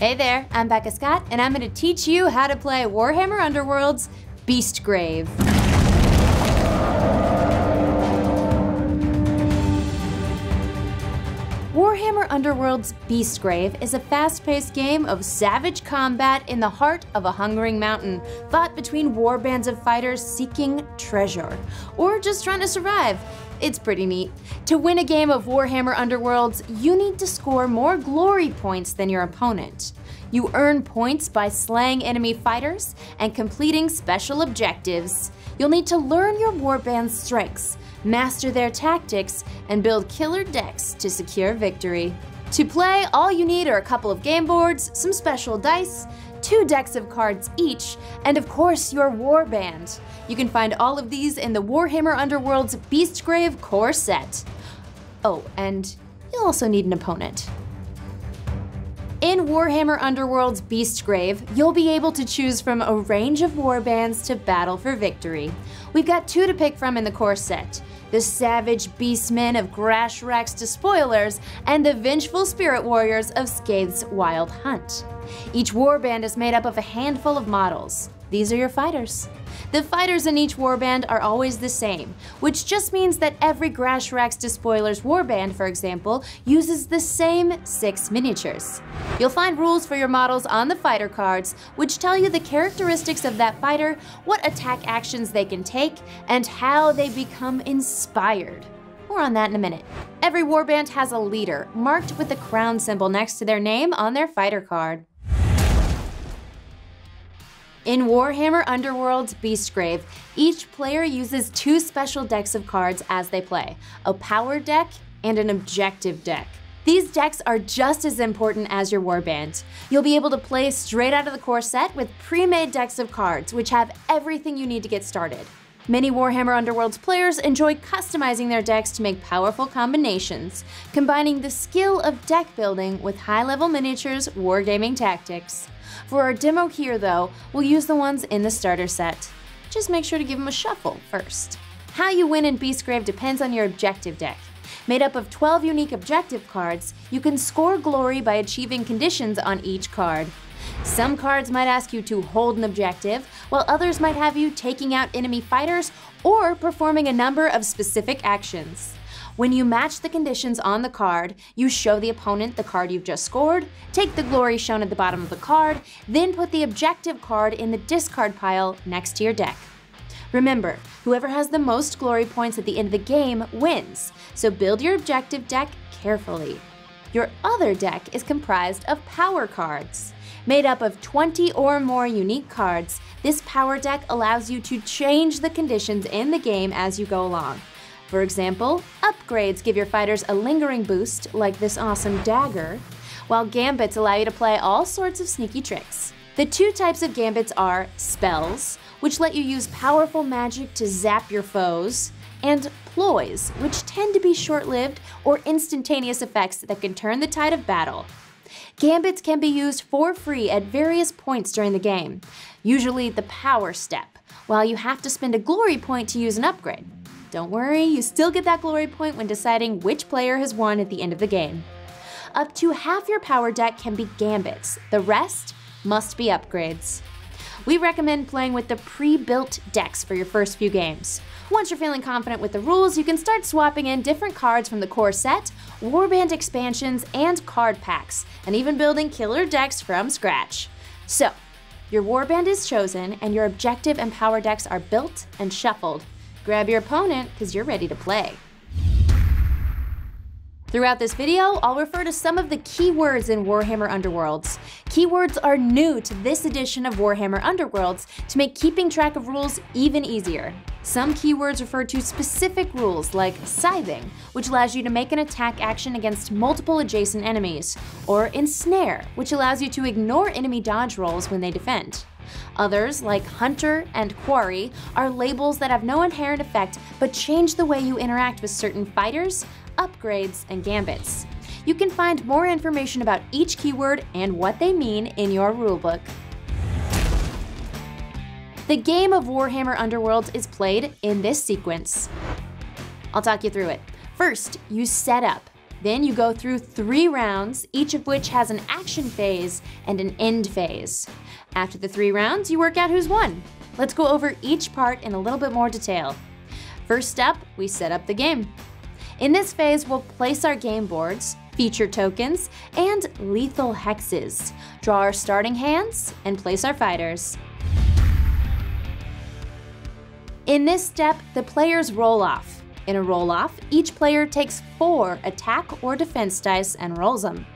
Hey there, I'm Becca Scott, and I'm going to teach you how to play Warhammer Underworlds Beastgrave. Warhammer Underworlds Beastgrave is a fast-paced game of savage combat in the heart of a hungering mountain, fought between war bands of fighters seeking treasure, or just trying to survive. It's pretty neat. To win a game of Warhammer Underworlds, you need to score more glory points than your opponent. You earn points by slaying enemy fighters and completing special objectives. You'll need to learn your warband's strengths, master their tactics, and build killer decks to secure victory. To play, all you need are a couple of game boards, some special dice, two decks of cards each, and of course your warband. You can find all of these in the Warhammer Underworlds Beastgrave core set. Oh, and you'll also need an opponent. In Warhammer Underworlds Beastgrave, you'll be able to choose from a range of warbands to battle for victory. We've got two to pick from in the core set the Savage Beastmen of Grashrak's Despoilers and the Vengeful Spirit Warriors of Skaeth's Wild Hunt. Each warband is made up of a handful of models. These are your fighters. The fighters in each warband are always the same, which just means that every Grashrak's Despoilers warband, for example, uses the same six miniatures. You'll find rules for your models on the fighter cards, which tell you the characteristics of that fighter, what attack actions they can take, and how they become inspired. More on that in a minute. Every warband has a leader, marked with the crown symbol next to their name on their fighter card. In Warhammer Underworlds Beastgrave, each player uses two special decks of cards as they play, a power deck and an objective deck. These decks are just as important as your warband. You'll be able to play straight out of the core set with pre-made decks of cards, which have everything you need to get started. Many Warhammer Underworlds players enjoy customizing their decks to make powerful combinations, combining the skill of deck building with high-level miniatures wargaming tactics. For our demo here though, we'll use the ones in the starter set. Just make sure to give them a shuffle first. How you win in Beastgrave depends on your objective deck. Made up of 12 unique objective cards, you can score glory by achieving conditions on each card. Some cards might ask you to hold an objective, while others might have you taking out enemy fighters or performing a number of specific actions. When you match the conditions on the card, you show the opponent the card you've just scored, take the glory shown at the bottom of the card, then put the objective card in the discard pile next to your deck. Remember, whoever has the most glory points at the end of the game wins, so build your objective deck carefully. Your other deck is comprised of power cards. Made up of 20 or more unique cards, this power deck allows you to change the conditions in the game as you go along. For example, upgrades give your fighters a lingering boost, like this awesome dagger, while gambits allow you to play all sorts of sneaky tricks. The two types of gambits are spells, which let you use powerful magic to zap your foes, and ploys, which tend to be short-lived or instantaneous effects that can turn the tide of battle. Gambits can be used for free at various points during the game, usually the power step, while you have to spend a glory point to use an upgrade. Don't worry, you still get that glory point when deciding which player has won at the end of the game. Up to half your power deck can be gambits, the rest must be upgrades. We recommend playing with the pre-built decks for your first few games. Once you're feeling confident with the rules, you can start swapping in different cards from the core set, warband expansions, and card packs, and even building killer decks from scratch. So, your warband is chosen, and your objective and power decks are built and shuffled. Grab your opponent, because you're ready to play. Throughout this video, I'll refer to some of the keywords in Warhammer Underworlds. Keywords are new to this edition of Warhammer Underworlds to make keeping track of rules even easier. Some keywords refer to specific rules like scything, which allows you to make an attack action against multiple adjacent enemies, or ensnare, which allows you to ignore enemy dodge rolls when they defend. Others, like Hunter and Quarry, are labels that have no inherent effect but change the way you interact with certain fighters, upgrades, and gambits. You can find more information about each keyword and what they mean in your rulebook. The game of Warhammer Underworlds is played in this sequence. I'll talk you through it. First, you set up. Then you go through three rounds, each of which has an action phase and an end phase. After the three rounds, you work out who's won. Let's go over each part in a little bit more detail. First up, we set up the game. In this phase, we'll place our game boards, feature tokens, and lethal hexes, draw our starting hands, and place our fighters. In this step, the players roll off. In a roll off, each player takes four attack or defense dice and rolls them.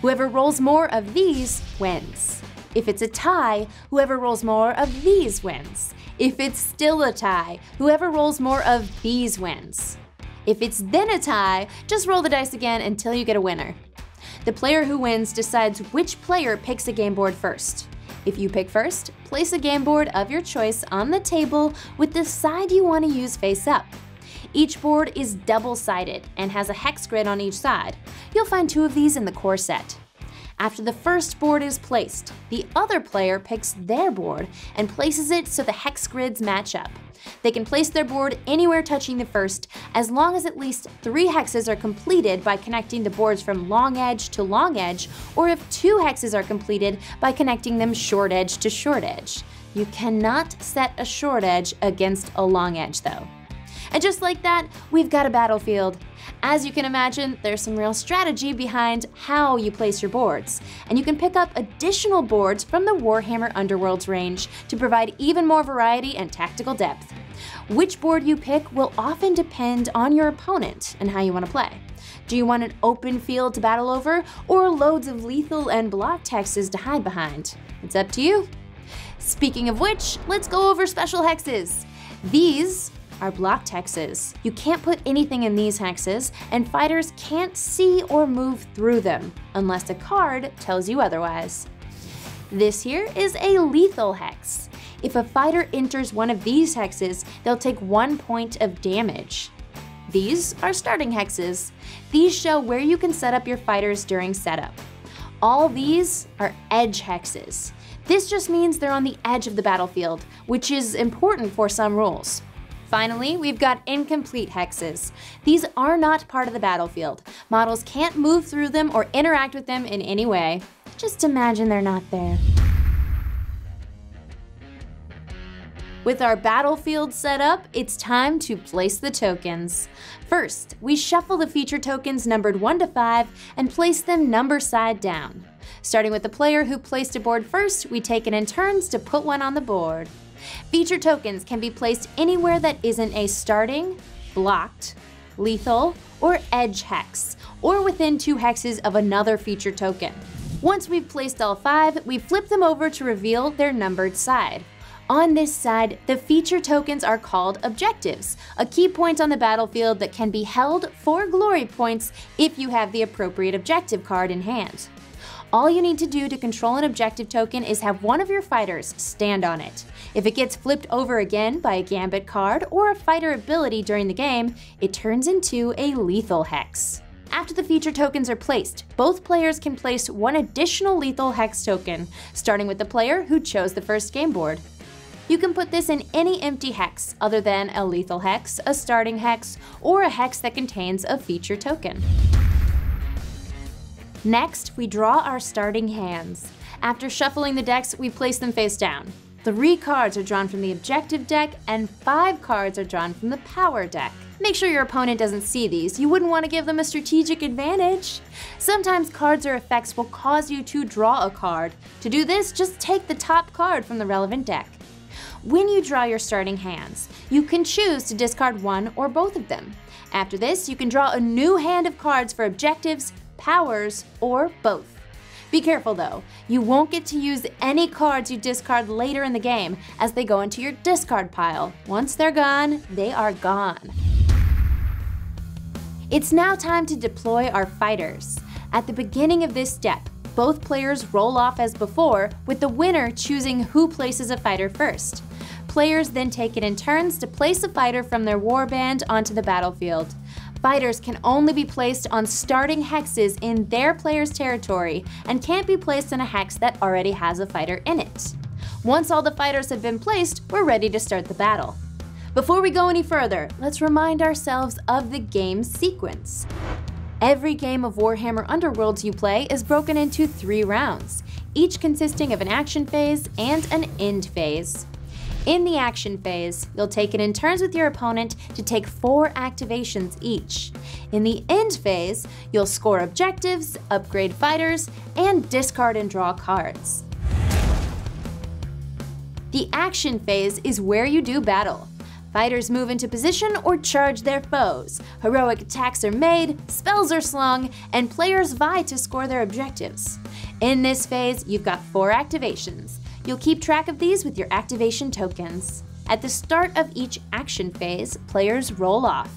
Whoever rolls more of these wins. If it's a tie, whoever rolls more of these wins. If it's still a tie, whoever rolls more of these wins. If it's then a tie, just roll the dice again until you get a winner. The player who wins decides which player picks a game board first. If you pick first, place a game board of your choice on the table with the side you want to use face up. Each board is double-sided and has a hex grid on each side. You'll find two of these in the core set. After the first board is placed, the other player picks their board and places it so the hex grids match up. They can place their board anywhere touching the first as long as at least three hexes are completed by connecting the boards from long edge to long edge, or if two hexes are completed by connecting them short edge to short edge. You cannot set a short edge against a long edge though. And just like that, we've got a battlefield. As you can imagine, there's some real strategy behind how you place your boards, and you can pick up additional boards from the Warhammer Underworlds range to provide even more variety and tactical depth. Which board you pick will often depend on your opponent and how you want to play. Do you want an open field to battle over, or loads of lethal and block hexes to hide behind? It's up to you. Speaking of which, let's go over special hexes. These are blocked hexes. You can't put anything in these hexes, and fighters can't see or move through them, unless a card tells you otherwise. This here is a lethal hex. If a fighter enters one of these hexes, they'll take one point of damage. These are starting hexes. These show where you can set up your fighters during setup. All these are edge hexes. This just means they're on the edge of the battlefield, which is important for some rules. Finally, we've got incomplete hexes. These are not part of the battlefield. Models can't move through them or interact with them in any way. Just imagine they're not there. With our battlefield set up, it's time to place the tokens. First, we shuffle the feature tokens numbered 1 to 5 and place them number side down. Starting with the player who placed a board first, we take it in turns to put one on the board. Feature tokens can be placed anywhere that isn't a starting, blocked, lethal, or edge hex, or within two hexes of another feature token. Once we've placed all five, we flip them over to reveal their numbered side. On this side, the feature tokens are called objectives, a key point on the battlefield that can be held for glory points if you have the appropriate objective card in hand. All you need to do to control an objective token is have one of your fighters stand on it. If it gets flipped over again by a gambit card or a fighter ability during the game, it turns into a lethal hex. After the feature tokens are placed, both players can place one additional lethal hex token, starting with the player who chose the first game board. You can put this in any empty hex other than a lethal hex, a starting hex, or a hex that contains a feature token. Next, we draw our starting hands. After shuffling the decks, we place them face down. Three cards are drawn from the objective deck, and five cards are drawn from the power deck. Make sure your opponent doesn't see these. You wouldn't want to give them a strategic advantage. Sometimes cards or effects will cause you to draw a card. To do this, just take the top card from the relevant deck. When you draw your starting hands, you can choose to discard one or both of them. After this, you can draw a new hand of cards for objectives, powers, or both. Be careful though, you won't get to use any cards you discard later in the game as they go into your discard pile. Once they're gone, they are gone. It's now time to deploy our fighters. At the beginning of this step, both players roll off as before, with the winner choosing who places a fighter first. Players then take it in turns to place a fighter from their warband onto the battlefield. Fighters can only be placed on starting hexes in their player's territory and can't be placed in a hex that already has a fighter in it. Once all the fighters have been placed, we're ready to start the battle. Before we go any further, let's remind ourselves of the game sequence. Every game of Warhammer Underworlds you play is broken into three rounds, each consisting of an action phase and an end phase. In the action phase, you'll take it in turns with your opponent to take four activations each. In the end phase, you'll score objectives, upgrade fighters, and discard and draw cards. The action phase is where you do battle. Fighters move into position or charge their foes. Heroic attacks are made, spells are slung, and players vie to score their objectives. In this phase, you've got four activations. You'll keep track of these with your activation tokens. At the start of each action phase, players roll off.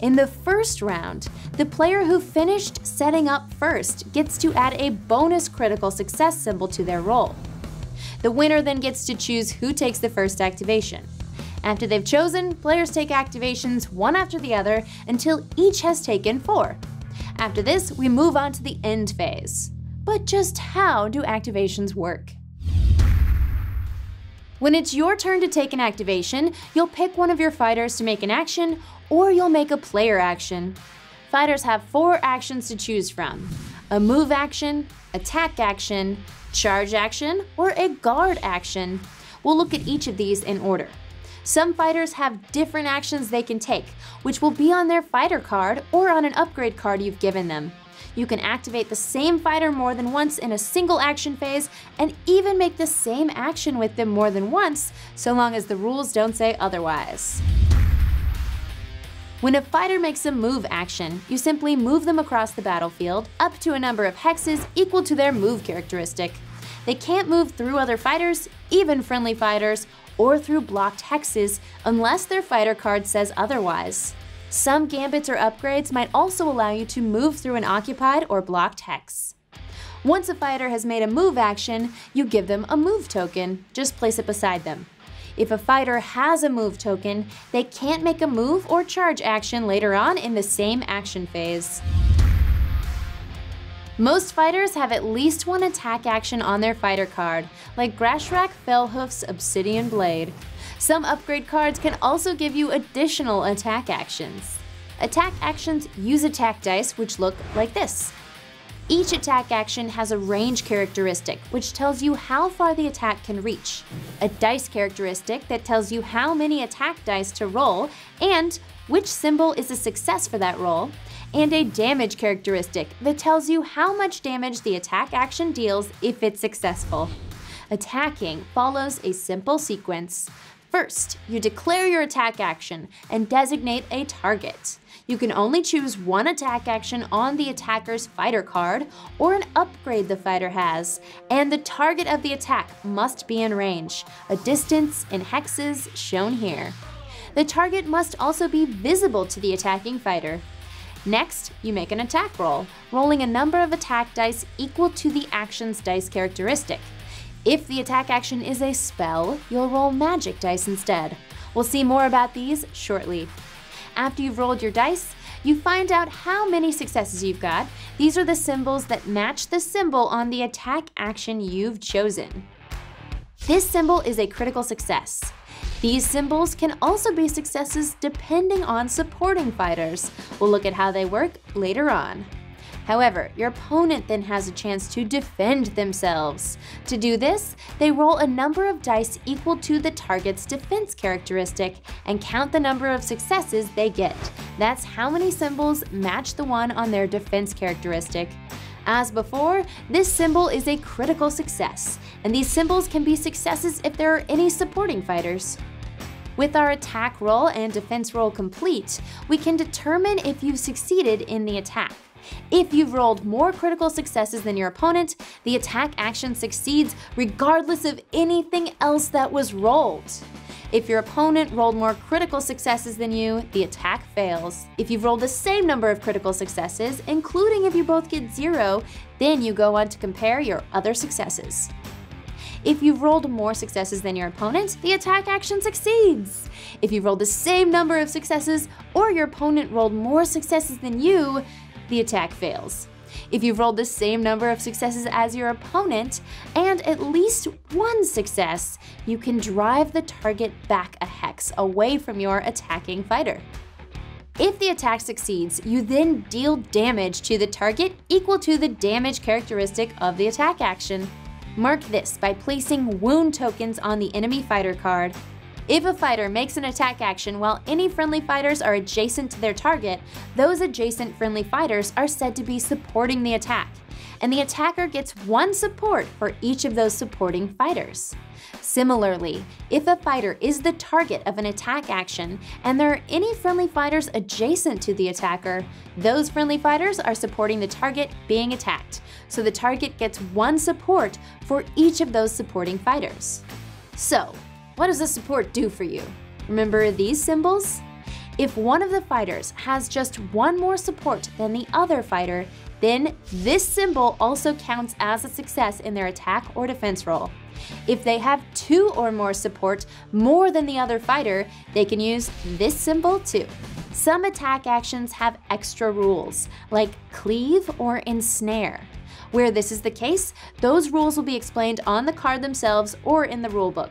In the first round, the player who finished setting up first gets to add a bonus critical success symbol to their roll. The winner then gets to choose who takes the first activation. After they've chosen, players take activations one after the other until each has taken four. After this, we move on to the end phase. But just how do activations work? When it's your turn to take an activation, you'll pick one of your fighters to make an action, or you'll make a player action. Fighters have four actions to choose from a move action, attack action, charge action, or a guard action. We'll look at each of these in order. Some fighters have different actions they can take, which will be on their fighter card or on an upgrade card you've given them. You can activate the same fighter more than once in a single action phase, and even make the same action with them more than once, so long as the rules don't say otherwise. When a fighter makes a move action, you simply move them across the battlefield up to a number of hexes equal to their move characteristic. They can't move through other fighters, even friendly fighters, or through blocked hexes unless their fighter card says otherwise. Some gambits or upgrades might also allow you to move through an occupied or blocked hex. Once a fighter has made a move action, you give them a move token, just place it beside them. If a fighter has a move token, they can't make a move or charge action later on in the same action phase. Most fighters have at least one attack action on their fighter card, like Grashrak Fellhoof's Obsidian Blade. Some upgrade cards can also give you additional attack actions. Attack actions use attack dice which look like this. Each attack action has a range characteristic, which tells you how far the attack can reach, a dice characteristic that tells you how many attack dice to roll and which symbol is a success for that roll, and a damage characteristic that tells you how much damage the attack action deals if it's successful. Attacking follows a simple sequence. First, you declare your attack action and designate a target. You can only choose one attack action on the attacker's fighter card or an upgrade the fighter has, and the target of the attack must be in range, a distance in hexes shown here. The target must also be visible to the attacking fighter. Next, you make an attack roll, rolling a number of attack dice equal to the action's dice characteristic. If the attack action is a spell, you'll roll magic dice instead. We'll see more about these shortly. After you've rolled your dice, you find out how many successes you've got. These are the symbols that match the symbol on the attack action you've chosen. This symbol is a critical success. These symbols can also be successes depending on supporting fighters. We'll look at how they work later on. However, your opponent then has a chance to defend themselves. To do this, they roll a number of dice equal to the target's defense characteristic and count the number of successes they get. That's how many symbols match the one on their defense characteristic. As before, this symbol is a critical success, and these symbols can be successes if there are any supporting fighters. With our attack roll and defense roll complete, we can determine if you've succeeded in the attack. If you've rolled more critical successes than your opponent, the attack action succeeds regardless of anything else that was rolled. If your opponent rolled more critical successes than you, the attack fails. If you've rolled the same number of critical successes, including if you both get zero, then you go on to compare your other successes. If you've rolled more successes than your opponent, the attack action succeeds. If you've rolled the same number of successes, or your opponent rolled more successes than you, the attack fails. If you've rolled the same number of successes as your opponent, and at least one success, you can drive the target back a hex away from your attacking fighter. If the attack succeeds, you then deal damage to the target equal to the damage characteristic of the attack action. Mark this by placing wound tokens on the enemy fighter card. If a fighter makes an attack action while any friendly fighters are adjacent to their target, those adjacent friendly fighters are said to be supporting the attack, and the attacker gets one support for each of those supporting fighters. Similarly, if a fighter is the target of an attack action and there are any friendly fighters adjacent to the attacker, those friendly fighters are supporting the target being attacked, so the target gets one support for each of those supporting fighters. So, what does the support do for you? Remember these symbols? If one of the fighters has just one more support than the other fighter, then this symbol also counts as a success in their attack or defense roll. If they have two or more support more than the other fighter, they can use this symbol too. Some attack actions have extra rules, like cleave or ensnare. Where this is the case, those rules will be explained on the card themselves or in the rulebook.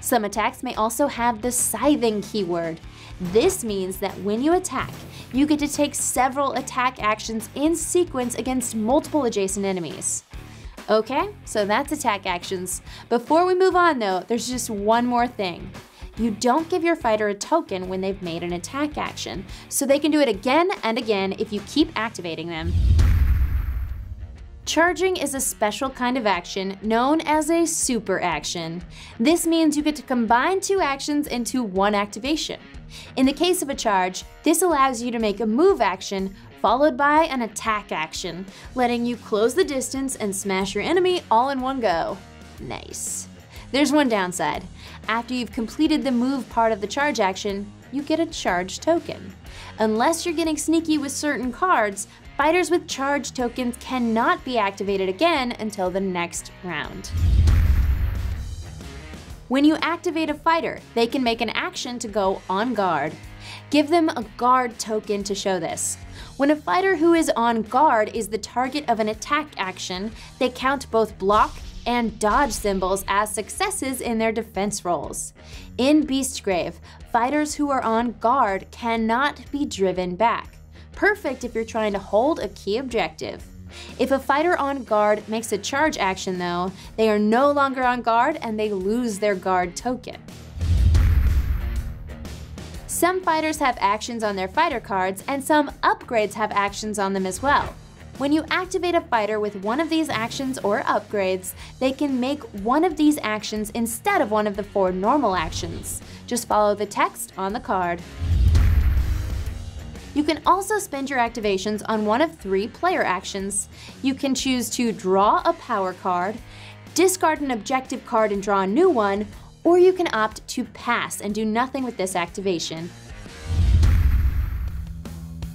Some attacks may also have the scything keyword. This means that when you attack, you get to take several attack actions in sequence against multiple adjacent enemies. Okay, so that's attack actions. Before we move on though, there's just one more thing. You don't give your fighter a token when they've made an attack action, so they can do it again and again if you keep activating them. Charging is a special kind of action known as a super action. This means you get to combine two actions into one activation. In the case of a charge, this allows you to make a move action followed by an attack action, letting you close the distance and smash your enemy all in one go. Nice. There's one downside. After you've completed the move part of the charge action, you get a charge token. Unless you're getting sneaky with certain cards, fighters with charge tokens cannot be activated again until the next round. When you activate a fighter, they can make an action to go on guard. Give them a guard token to show this. When a fighter who is on guard is the target of an attack action, they count both block and dodge symbols as successes in their defense rolls. In Beastgrave, fighters who are on guard cannot be driven back. Perfect if you're trying to hold a key objective. If a fighter on guard makes a charge action though, they are no longer on guard and they lose their guard token. Some fighters have actions on their fighter cards, and some upgrades have actions on them as well. When you activate a fighter with one of these actions or upgrades, they can make one of these actions instead of one of the four normal actions. Just follow the text on the card. You can also spend your activations on one of three player actions. You can choose to draw a power card, discard an objective card and draw a new one, or you can opt to pass and do nothing with this activation.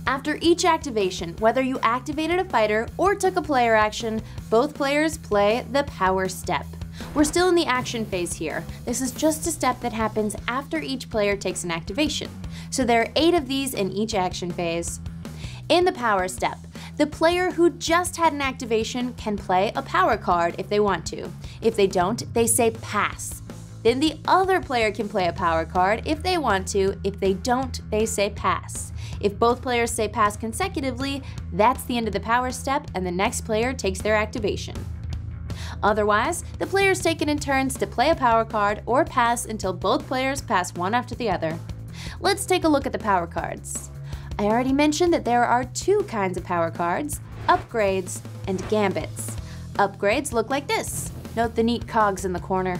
After each activation, whether you activated a fighter or took a player action, both players play the power step. We're still in the action phase here. This is just a step that happens after each player takes an activation. So there are eight of these in each action phase. In the power step, the player who just had an activation can play a power card if they want to. If they don't, they say pass. Then the other player can play a power card if they want to. If they don't, they say pass. If both players say pass consecutively, that's the end of the power step and the next player takes their activation. Otherwise, the players take it in turns to play a power card or pass until both players pass one after the other. Let's take a look at the power cards. I already mentioned that there are two kinds of power cards, upgrades and gambits. Upgrades look like this. Note the neat cogs in the corner.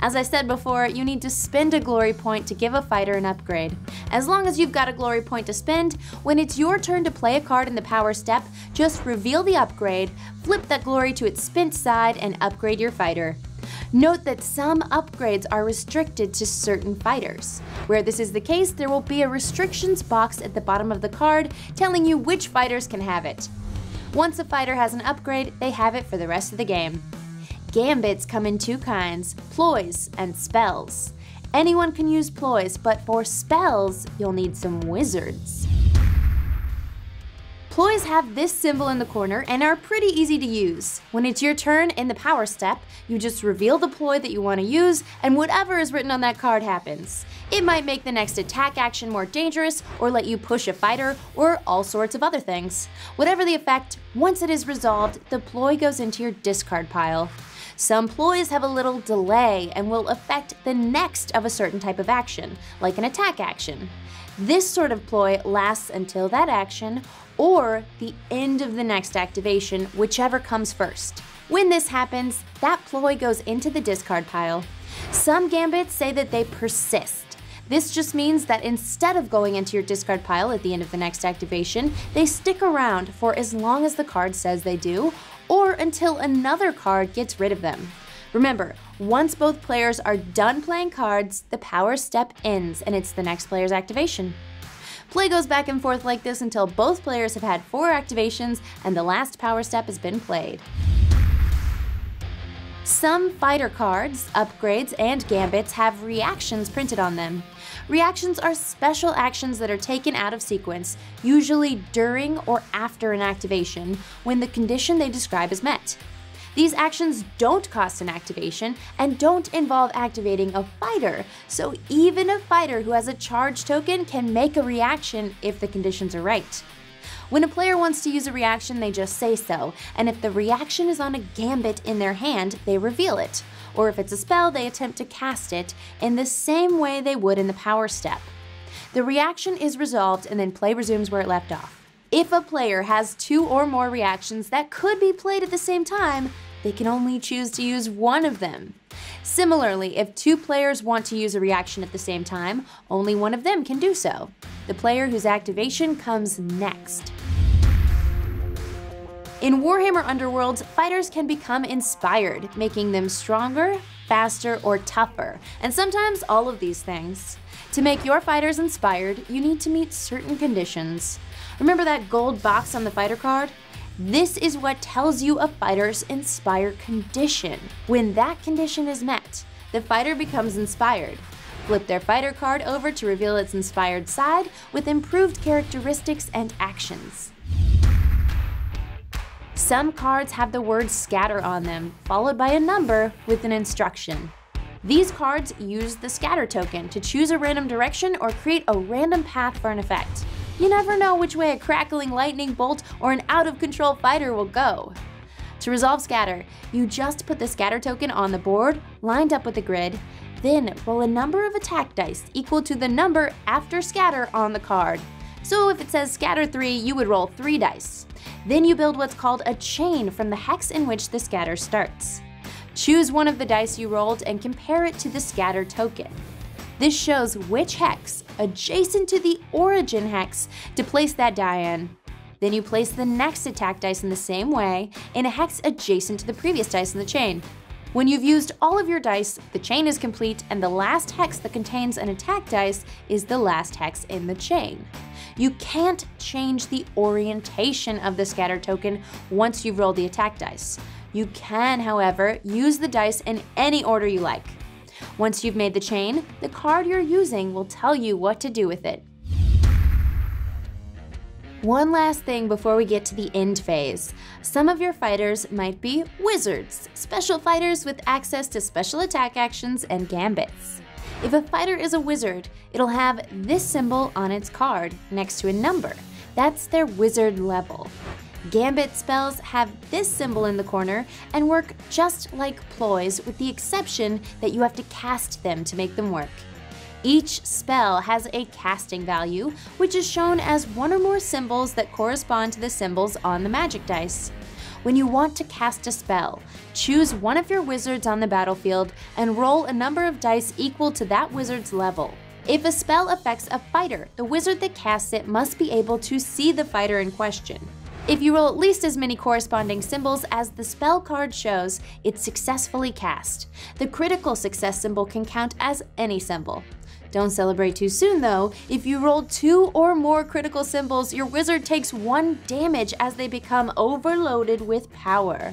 As I said before, you need to spend a glory point to give a fighter an upgrade. As long as you've got a glory point to spend, when it's your turn to play a card in the power step, just reveal the upgrade, flip that glory to its spent side, and upgrade your fighter. Note that some upgrades are restricted to certain fighters. Where this is the case, there will be a restrictions box at the bottom of the card telling you which fighters can have it. Once a fighter has an upgrade, they have it for the rest of the game. Gambits come in two kinds, ploys and spells. Anyone can use ploys, but for spells, you'll need some wizards. Ploys have this symbol in the corner and are pretty easy to use. When it's your turn in the power step, you just reveal the ploy that you want to use and whatever is written on that card happens. It might make the next attack action more dangerous or let you push a fighter or all sorts of other things. Whatever the effect, once it is resolved, the ploy goes into your discard pile. Some ploys have a little delay and will affect the next of a certain type of action, like an attack action. This sort of ploy lasts until that action or the end of the next activation, whichever comes first. When this happens, that ploy goes into the discard pile. Some gambits say that they persist. This just means that instead of going into your discard pile at the end of the next activation, they stick around for as long as the card says they do, or until another card gets rid of them. Remember, once both players are done playing cards, the power step ends and it's the next player's activation. Play goes back and forth like this until both players have had four activations and the last power step has been played. Some fighter cards, upgrades, and gambits have reactions printed on them. Reactions are special actions that are taken out of sequence, usually during or after an activation, when the condition they describe is met. These actions don't cost an activation and don't involve activating a fighter, so even a fighter who has a charge token can make a reaction if the conditions are right. When a player wants to use a reaction, they just say so, and if the reaction is on a gambit in their hand, they reveal it. Or if it's a spell, they attempt to cast it in the same way they would in the power step. The reaction is resolved and then play resumes where it left off. If a player has two or more reactions that could be played at the same time, they can only choose to use one of them. Similarly, if two players want to use a reaction at the same time, only one of them can do so. The player whose activation comes next. In Warhammer Underworlds, fighters can become inspired, making them stronger, faster, or tougher, and sometimes all of these things. To make your fighters inspired, you need to meet certain conditions. Remember that gold box on the fighter card? This is what tells you a fighter's inspired condition. When that condition is met, the fighter becomes inspired. Flip their fighter card over to reveal its inspired side with improved characteristics and actions. Some cards have the word scatter on them, followed by a number with an instruction. These cards use the scatter token to choose a random direction or create a random path for an effect. You never know which way a crackling lightning bolt or an out of control fighter will go. To resolve scatter, you just put the scatter token on the board, lined up with the grid, then roll a number of attack dice equal to the number after scatter on the card. So if it says scatter 3, you would roll 3 dice. Then you build what's called a chain from the hex in which the scatter starts. Choose one of the dice you rolled and compare it to the scatter token. This shows which hex, adjacent to the origin hex, to place that die in. Then you place the next attack dice in the same way, in a hex adjacent to the previous dice in the chain. When you've used all of your dice, the chain is complete and the last hex that contains an attack dice is the last hex in the chain. You can't change the orientation of the scatter token once you've rolled the attack dice. You can, however, use the dice in any order you like. Once you've made the chain, the card you're using will tell you what to do with it. One last thing before we get to the end phase. Some of your fighters might be wizards, special fighters with access to special attack actions and gambits. If a fighter is a wizard, it'll have this symbol on its card next to a number. That's their wizard level. Gambit spells have this symbol in the corner and work just like ploys with the exception that you have to cast them to make them work. Each spell has a casting value, which is shown as one or more symbols that correspond to the symbols on the magic dice. When you want to cast a spell, choose one of your wizards on the battlefield and roll a number of dice equal to that wizard's level. If a spell affects a fighter, the wizard that casts it must be able to see the fighter in question. If you roll at least as many corresponding symbols as the spell card shows, it's successfully cast. The critical success symbol can count as any symbol. Don't celebrate too soon though. If you roll two or more critical symbols, your wizard takes one damage as they become overloaded with power.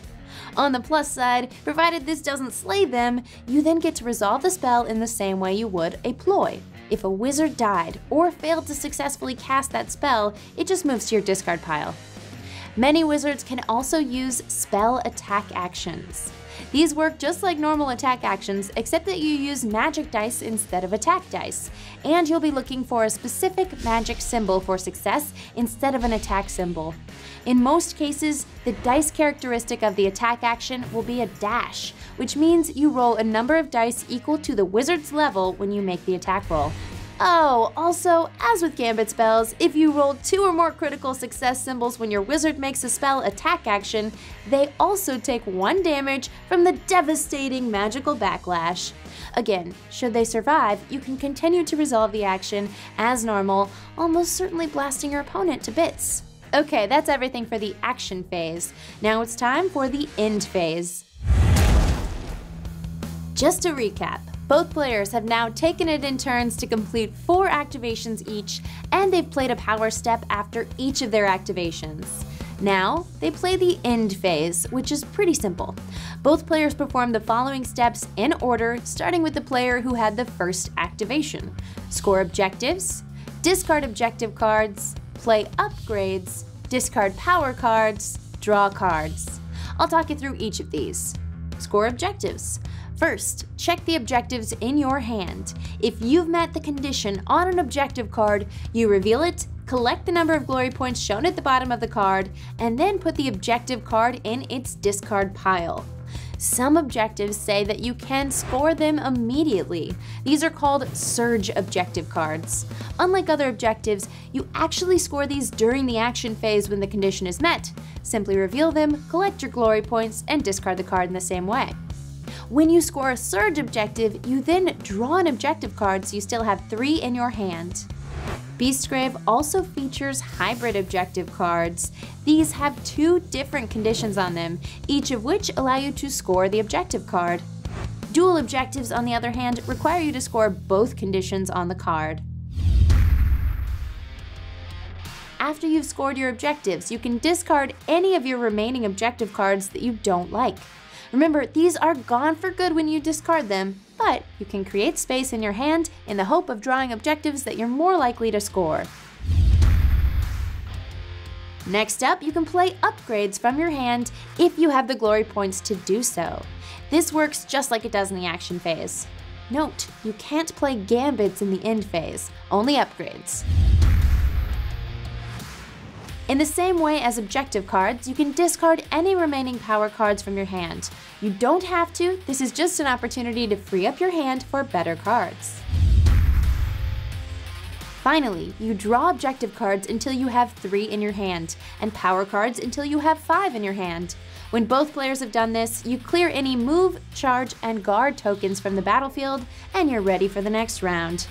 On the plus side, provided this doesn't slay them, you then get to resolve the spell in the same way you would a ploy. If a wizard died or failed to successfully cast that spell, it just moves to your discard pile. Many wizards can also use spell attack actions. These work just like normal attack actions, except that you use magic dice instead of attack dice, and you'll be looking for a specific magic symbol for success instead of an attack symbol. In most cases, the dice characteristic of the attack action will be a dash, which means you roll a number of dice equal to the wizard's level when you make the attack roll. Oh, also, as with Gambit spells, if you roll two or more critical success symbols when your wizard makes a spell attack action, they also take one damage from the devastating magical backlash. Again, should they survive, you can continue to resolve the action as normal, almost certainly blasting your opponent to bits. Okay, that's everything for the action phase. Now it's time for the end phase. Just to recap, both players have now taken it in turns to complete four activations each, and they've played a power step after each of their activations. Now, they play the end phase, which is pretty simple. Both players perform the following steps in order, starting with the player who had the first activation. Score objectives, discard objective cards, play upgrades, discard power cards, draw cards. I'll talk you through each of these. Score objectives. First, check the objectives in your hand. If you've met the condition on an objective card, you reveal it, collect the number of glory points shown at the bottom of the card, and then put the objective card in its discard pile. Some objectives say that you can score them immediately. These are called surge objective cards. Unlike other objectives, you actually score these during the action phase when the condition is met. Simply reveal them, collect your glory points, and discard the card in the same way. When you score a surge objective, you then draw an objective card so you still have three in your hand. Beastgrave also features hybrid objective cards. These have two different conditions on them, each of which allow you to score the objective card. Dual objectives, on the other hand, require you to score both conditions on the card. After you've scored your objectives, you can discard any of your remaining objective cards that you don't like. Remember, these are gone for good when you discard them, but you can create space in your hand in the hope of drawing objectives that you're more likely to score. Next up, you can play upgrades from your hand if you have the glory points to do so. This works just like it does in the action phase. Note, you can't play gambits in the end phase, only upgrades. In the same way as objective cards, you can discard any remaining power cards from your hand. You don't have to, this is just an opportunity to free up your hand for better cards. Finally, you draw objective cards until you have 3 in your hand, and power cards until you have 5 in your hand. When both players have done this, you clear any move, charge, and guard tokens from the battlefield, and you're ready for the next round.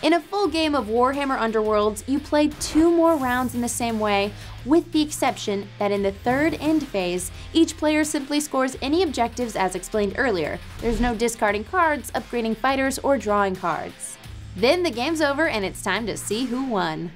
In a full game of Warhammer Underworlds, you play two more rounds in the same way, with the exception that in the third end phase, each player simply scores any objectives as explained earlier. There's no discarding cards, upgrading fighters, or drawing cards. Then the game's over and it's time to see who won.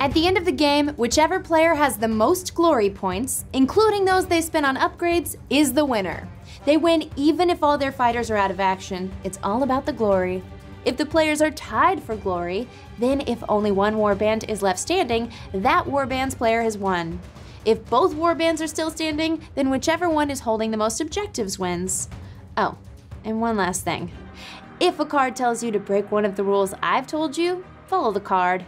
At the end of the game, whichever player has the most glory points, including those they spent on upgrades, is the winner. They win even if all their fighters are out of action. It's all about the glory. If the players are tied for glory, then if only one warband is left standing, that warband's player has won. If both warbands are still standing, then whichever one is holding the most objectives wins. Oh, and one last thing. If a card tells you to break one of the rules I've told you, follow the card.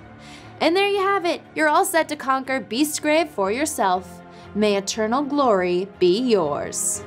And there you have it. You're all set to conquer Beastgrave for yourself. May eternal glory be yours.